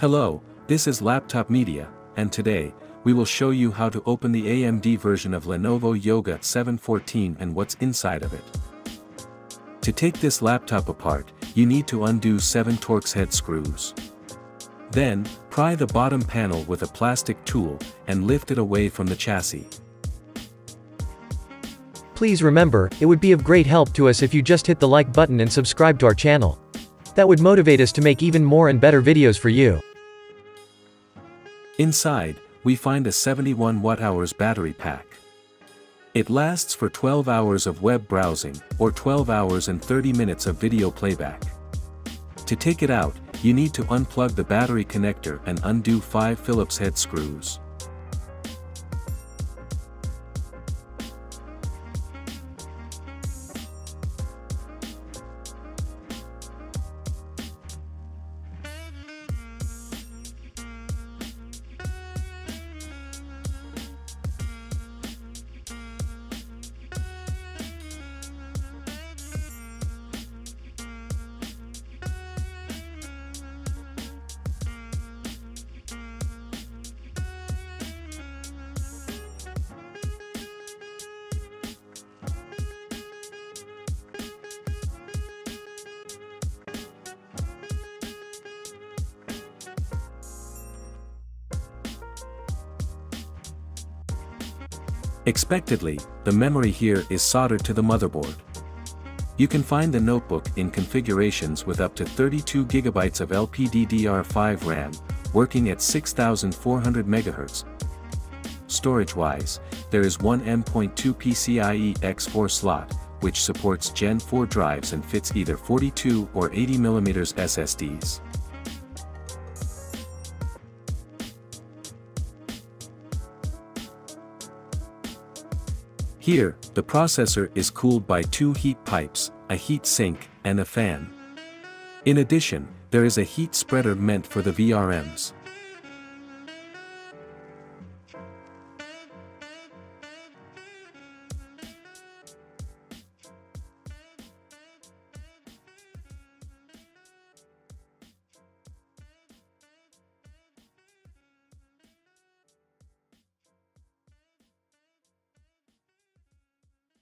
Hello, this is Laptop Media, and today, we will show you how to open the AMD version of Lenovo Yoga 714 and what's inside of it. To take this laptop apart, you need to undo 7 Torx head screws. Then, pry the bottom panel with a plastic tool, and lift it away from the chassis. Please remember, it would be of great help to us if you just hit the like button and subscribe to our channel. That would motivate us to make even more and better videos for you. Inside, we find a 71 watt-hours battery pack. It lasts for 12 hours of web browsing, or 12 hours and 30 minutes of video playback. To take it out, you need to unplug the battery connector and undo 5 Phillips head screws. Expectedly, the memory here is soldered to the motherboard. You can find the notebook in configurations with up to 32GB of LPDDR5 RAM, working at 6400 MHz. Storage-wise, there is one M.2 PCIe X4 slot, which supports Gen 4 drives and fits either 42 or 80mm SSDs. Here, the processor is cooled by two heat pipes, a heat sink, and a fan. In addition, there is a heat spreader meant for the VRMs.